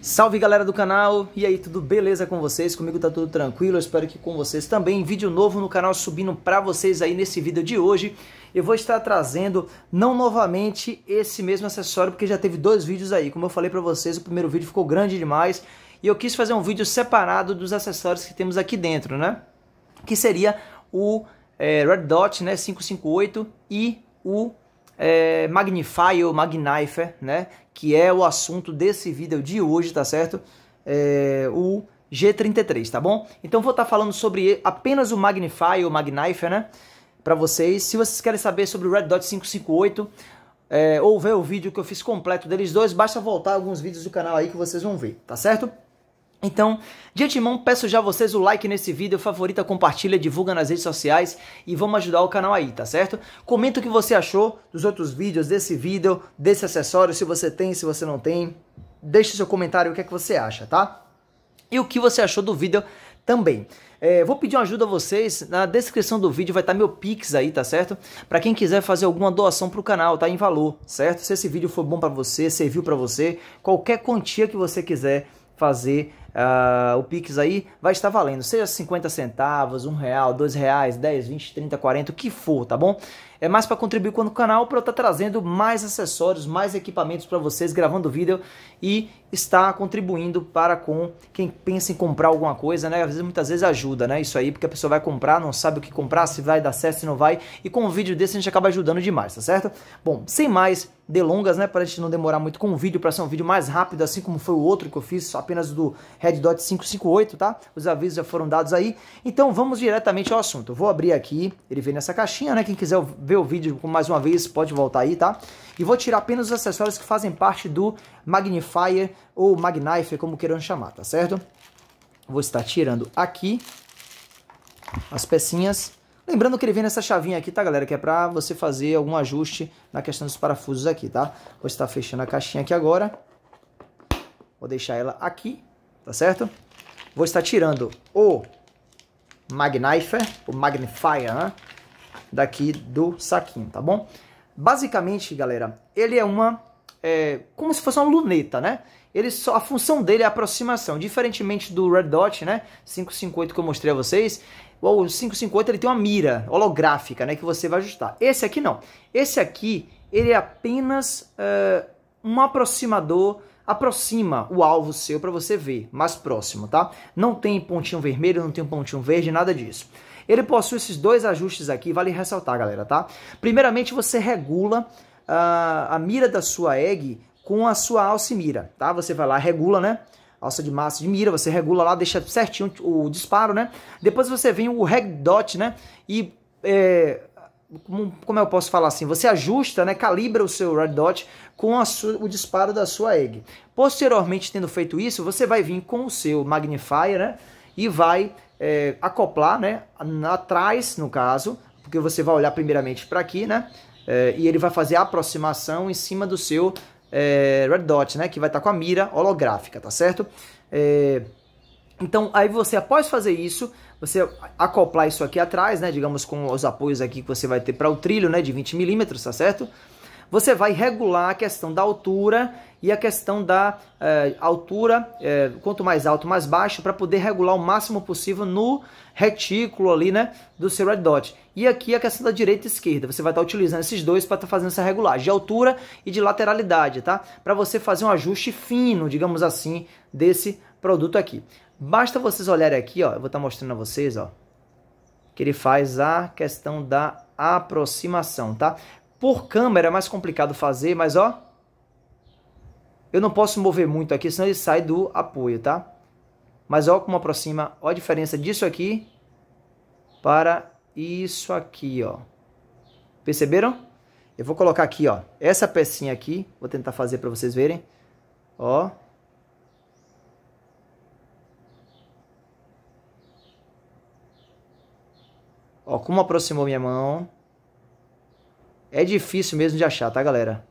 Salve galera do canal, e aí, tudo beleza com vocês? Comigo tá tudo tranquilo, eu espero que com vocês também. Vídeo novo no canal subindo pra vocês aí nesse vídeo de hoje. Eu vou estar trazendo, não novamente, esse mesmo acessório, porque já teve dois vídeos aí. Como eu falei pra vocês, o primeiro vídeo ficou grande demais, e eu quis fazer um vídeo separado dos acessórios que temos aqui dentro, né? Que seria o é, Red Dot né, 558 e o é, Magnify ou Magnifer, né? Que é o assunto desse vídeo de hoje, tá certo? É, o G33, tá bom? Então vou estar tá falando sobre apenas o Magnify ou Magnifer, né? Para vocês. Se vocês querem saber sobre o Red Dot 558 é, ou ver o vídeo que eu fiz completo deles dois, basta voltar alguns vídeos do canal aí que vocês vão ver, tá certo? Então, de antemão, peço já a vocês o like nesse vídeo, favorita, compartilha, divulga nas redes sociais e vamos ajudar o canal aí, tá certo? Comenta o que você achou dos outros vídeos, desse vídeo, desse acessório, se você tem, se você não tem. Deixe seu comentário o que é que você acha, tá? E o que você achou do vídeo também. É, vou pedir uma ajuda a vocês, na descrição do vídeo vai estar meu Pix aí, tá certo? Para quem quiser fazer alguma doação pro canal, tá? Em valor, certo? Se esse vídeo for bom para você, serviu para você, qualquer quantia que você quiser fazer uh, o Pix aí, vai estar valendo, seja 50 centavos, um real, dois reais, 10, 20, 30, 40, o que for, tá bom? É mais para contribuir com o canal, para eu estar tá trazendo mais acessórios, mais equipamentos para vocês, gravando vídeo e estar contribuindo para com quem pensa em comprar alguma coisa, né? Às vezes, muitas vezes ajuda, né? Isso aí, porque a pessoa vai comprar, não sabe o que comprar, se vai dar certo, se não vai. E com um vídeo desse a gente acaba ajudando demais, tá certo? Bom, sem mais delongas, né? Para a gente não demorar muito com o vídeo, para ser um vídeo mais rápido, assim como foi o outro que eu fiz, apenas do Red Dot 558, tá? Os avisos já foram dados aí. Então vamos diretamente ao assunto. Vou abrir aqui, ele vem nessa caixinha, né? Quem quiser ver o vídeo mais uma vez, pode voltar aí, tá? E vou tirar apenas os acessórios que fazem parte do Magnifier ou Magnifier, como queiram chamar, tá certo? Vou estar tirando aqui as pecinhas. Lembrando que ele vem nessa chavinha aqui, tá, galera? Que é pra você fazer algum ajuste na questão dos parafusos aqui, tá? Vou estar fechando a caixinha aqui agora. Vou deixar ela aqui, tá certo? Vou estar tirando o Magnifier, o Magnifier, né? daqui do saquinho, tá bom? Basicamente, galera, ele é uma... É, como se fosse uma luneta, né? Ele só, a função dele é a aproximação. Diferentemente do Red Dot, né? 558 que eu mostrei a vocês, o 558 ele tem uma mira holográfica, né? Que você vai ajustar. Esse aqui não. Esse aqui, ele é apenas uh, um aproximador aproxima o alvo seu para você ver mais próximo, tá? Não tem pontinho vermelho, não tem pontinho verde, nada disso. Ele possui esses dois ajustes aqui, vale ressaltar, galera, tá? Primeiramente, você regula uh, a mira da sua egg com a sua alça e mira, tá? Você vai lá, regula, né? Alça de massa de mira, você regula lá, deixa certinho o disparo, né? Depois você vem o reg dot, né? E é, como, como eu posso falar assim, você ajusta, né, calibra o seu red dot com sua, o disparo da sua egg. Posteriormente, tendo feito isso, você vai vir com o seu magnifier, né, e vai é, acoplar, né, atrás, no caso, porque você vai olhar primeiramente para aqui, né, é, e ele vai fazer a aproximação em cima do seu é, red dot, né, que vai estar tá com a mira holográfica, tá certo? É, então, aí você, após fazer isso, você acoplar isso aqui atrás, né, digamos com os apoios aqui que você vai ter para o trilho, né, de 20 milímetros, tá certo? Você vai regular a questão da altura e a questão da é, altura, é, quanto mais alto, mais baixo, para poder regular o máximo possível no retículo ali, né, do seu red dot. E aqui a questão da direita e esquerda, você vai estar tá utilizando esses dois para estar tá fazendo essa regulagem de altura e de lateralidade, tá? Para você fazer um ajuste fino, digamos assim, desse produto aqui. Basta vocês olharem aqui, ó, eu vou estar tá mostrando a vocês, ó, que ele faz a questão da aproximação, tá? Por câmera é mais complicado fazer, mas ó, eu não posso mover muito aqui, senão ele sai do apoio, tá? Mas ó como aproxima, ó a diferença disso aqui para isso aqui, ó. Perceberam? Eu vou colocar aqui, ó, essa pecinha aqui, vou tentar fazer para vocês verem, ó. Ó, como aproximou minha mão. É difícil mesmo de achar, tá, galera?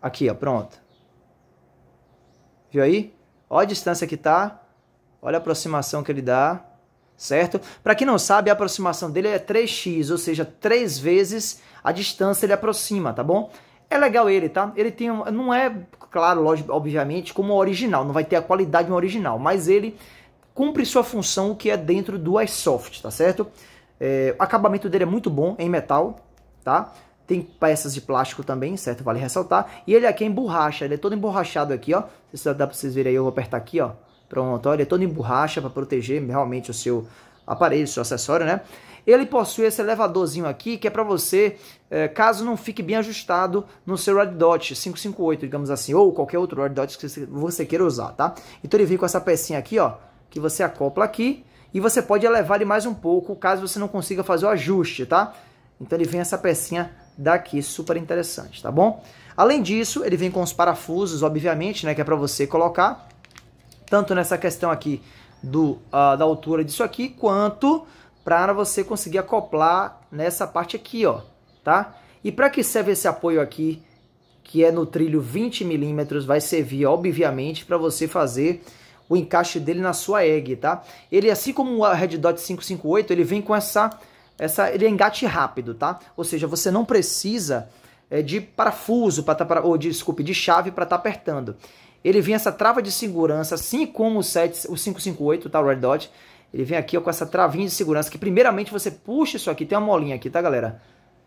Aqui, ó, pronto. Viu aí? Olha a distância que tá. Olha a aproximação que ele dá, certo? Para quem não sabe, a aproximação dele é 3x, ou seja, 3 vezes a distância ele aproxima, tá bom? é legal ele, tá? Ele tem, não é, claro, lógico, obviamente, como o original, não vai ter a qualidade do original, mas ele cumpre sua função que é dentro do iSoft, tá certo? É, o acabamento dele é muito bom em metal, tá? Tem peças de plástico também, certo? Vale ressaltar. E ele aqui é em borracha, ele é todo emborrachado aqui, ó. Se dá pra vocês verem aí, eu vou apertar aqui, ó. Pronto, ó, ele é todo em borracha para proteger realmente o seu aparelho, o seu acessório, né? Ele possui esse elevadorzinho aqui, que é para você, é, caso não fique bem ajustado no seu Red Dot 558, digamos assim, ou qualquer outro Red Dot que você queira usar, tá? Então ele vem com essa pecinha aqui, ó, que você acopla aqui, e você pode elevar ele mais um pouco, caso você não consiga fazer o ajuste, tá? Então ele vem essa pecinha daqui, super interessante, tá bom? Além disso, ele vem com os parafusos, obviamente, né, que é para você colocar, tanto nessa questão aqui do, uh, da altura disso aqui, quanto para você conseguir acoplar nessa parte aqui, ó, tá? E para que serve esse apoio aqui, que é no trilho 20 milímetros, vai servir, obviamente, para você fazer o encaixe dele na sua egg, tá? Ele, assim como o Red Dot 558, ele vem com essa, essa ele é engate rápido, tá? Ou seja, você não precisa é, de parafuso, para tá, ou de, desculpe, de chave para estar tá apertando. Ele vem essa trava de segurança, assim como o, 7, o 558, tá? O Red Dot. Ele vem aqui ó, com essa travinha de segurança, que primeiramente você puxa isso aqui, tem uma molinha aqui, tá galera?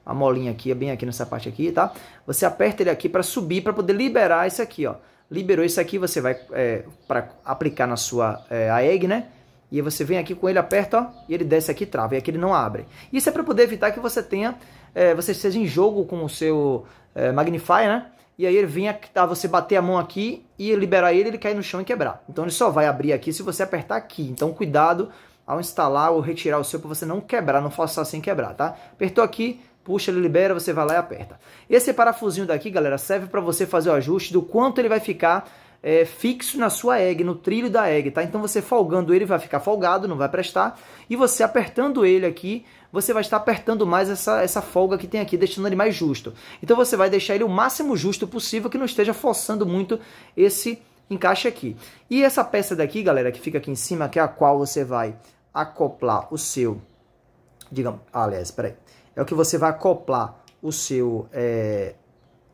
A molinha aqui, é bem aqui nessa parte aqui, tá? Você aperta ele aqui para subir, para poder liberar isso aqui, ó. Liberou isso aqui, você vai é, para aplicar na sua é, a egg, né? E você vem aqui com ele, aperta, ó, e ele desce aqui trava, e aqui ele não abre. Isso é para poder evitar que você tenha, é, você esteja em jogo com o seu é, né? E aí ele vem a, a você bater a mão aqui e liberar ele, ele cair no chão e quebrar. Então ele só vai abrir aqui se você apertar aqui. Então cuidado ao instalar ou retirar o seu para você não quebrar, não forçar sem quebrar, tá? Apertou aqui, puxa, ele libera, você vai lá e aperta. Esse parafusinho daqui, galera, serve para você fazer o ajuste do quanto ele vai ficar é, fixo na sua egg, no trilho da egg, tá? Então você folgando ele vai ficar folgado, não vai prestar. E você apertando ele aqui, você vai estar apertando mais essa, essa folga que tem aqui, deixando ele mais justo. Então você vai deixar ele o máximo justo possível, que não esteja forçando muito esse encaixe aqui. E essa peça daqui, galera, que fica aqui em cima, que é a qual você vai acoplar o seu, digamos, aliás, peraí, é o que você vai acoplar o seu é,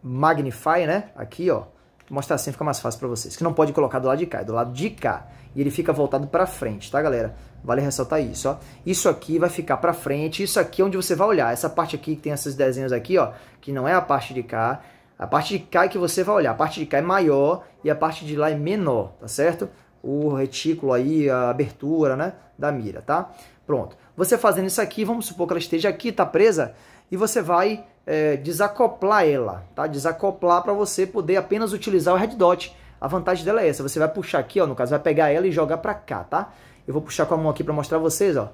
Magnify, né? Aqui, ó. Mostrar assim, fica mais fácil para vocês. Que não pode colocar do lado de cá, é do lado de cá. E ele fica voltado para frente, tá, galera? Vale ressaltar isso, ó. Isso aqui vai ficar para frente, isso aqui é onde você vai olhar. Essa parte aqui que tem esses desenhos aqui, ó, que não é a parte de cá. A parte de cá é que você vai olhar. A parte de cá é maior e a parte de lá é menor, tá certo? O retículo aí, a abertura, né, da mira, tá? Pronto. Você fazendo isso aqui, vamos supor que ela esteja aqui, tá presa, e você vai é, desacoplar ela, tá? Desacoplar para você poder apenas utilizar o red dot. A vantagem dela é essa, você vai puxar aqui, ó, no caso, vai pegar ela e jogar para cá, tá? Eu vou puxar com a mão aqui para mostrar vocês, ó.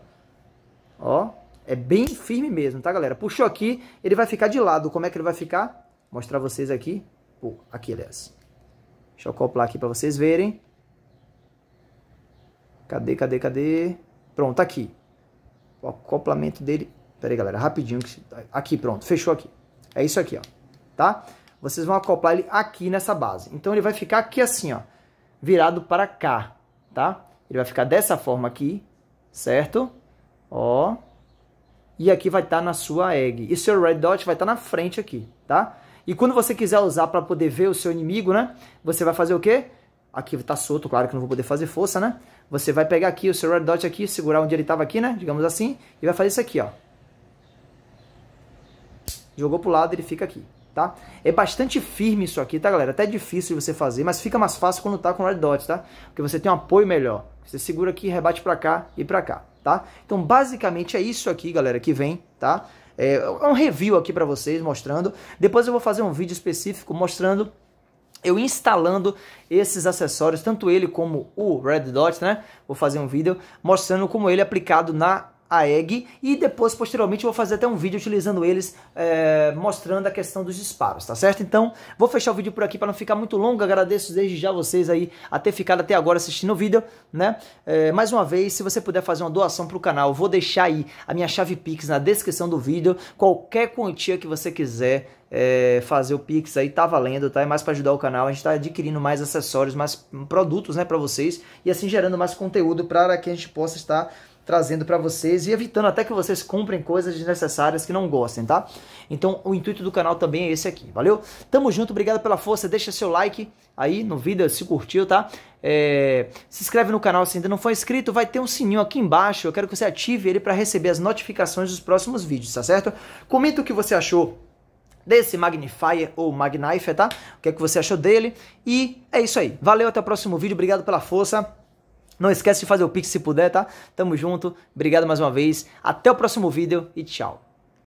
Ó, é bem firme mesmo, tá, galera? Puxou aqui, ele vai ficar de lado. Como é que ele vai ficar? Mostrar vocês aqui. Pô, aqui, aliás. Deixa eu acoplar aqui para vocês verem. Cadê, cadê, cadê? Pronto, aqui. O acoplamento dele Pera aí, galera, rapidinho. Aqui, pronto, fechou aqui. É isso aqui, ó, tá? Vocês vão acoplar ele aqui nessa base. Então ele vai ficar aqui assim, ó, virado para cá, tá? Ele vai ficar dessa forma aqui, certo? Ó. E aqui vai estar tá na sua egg. E seu red dot vai estar tá na frente aqui, tá? E quando você quiser usar para poder ver o seu inimigo, né? Você vai fazer o quê? Aqui está solto, claro que não vou poder fazer força, né? Você vai pegar aqui o seu red dot aqui, segurar onde ele estava aqui, né? Digamos assim, e vai fazer isso aqui, ó jogou pro lado, ele fica aqui, tá? É bastante firme isso aqui, tá, galera? Até difícil de você fazer, mas fica mais fácil quando tá com red dot, tá? Porque você tem um apoio melhor. Você segura aqui, rebate pra cá e pra cá, tá? Então, basicamente é isso aqui, galera, que vem, tá? É, é um review aqui pra vocês, mostrando. Depois eu vou fazer um vídeo específico mostrando eu instalando esses acessórios, tanto ele como o Red Dot, né? Vou fazer um vídeo mostrando como ele é aplicado na a egg e depois, posteriormente, vou fazer até um vídeo utilizando eles, é, mostrando a questão dos disparos, tá certo? Então, vou fechar o vídeo por aqui para não ficar muito longo, agradeço desde já vocês aí a ter ficado até agora assistindo o vídeo, né? É, mais uma vez, se você puder fazer uma doação para o canal, vou deixar aí a minha chave Pix na descrição do vídeo, qualquer quantia que você quiser é, fazer o Pix aí tá valendo, tá? É mais para ajudar o canal. A gente está adquirindo mais acessórios, mais produtos, né, para vocês e assim gerando mais conteúdo para que a gente possa estar trazendo para vocês e evitando até que vocês comprem coisas desnecessárias que não gostem, tá? Então o intuito do canal também é esse aqui, valeu? Tamo junto, obrigado pela força, deixa seu like aí no vídeo se curtiu, tá? É, se inscreve no canal se ainda não for inscrito, vai ter um sininho aqui embaixo, eu quero que você ative ele para receber as notificações dos próximos vídeos, tá certo? Comenta o que você achou desse Magnifier ou Magnifier, tá? O que é que você achou dele? E é isso aí. Valeu, até o próximo vídeo. Obrigado pela força. Não esquece de fazer o Pix se puder, tá? Tamo junto. Obrigado mais uma vez. Até o próximo vídeo e tchau.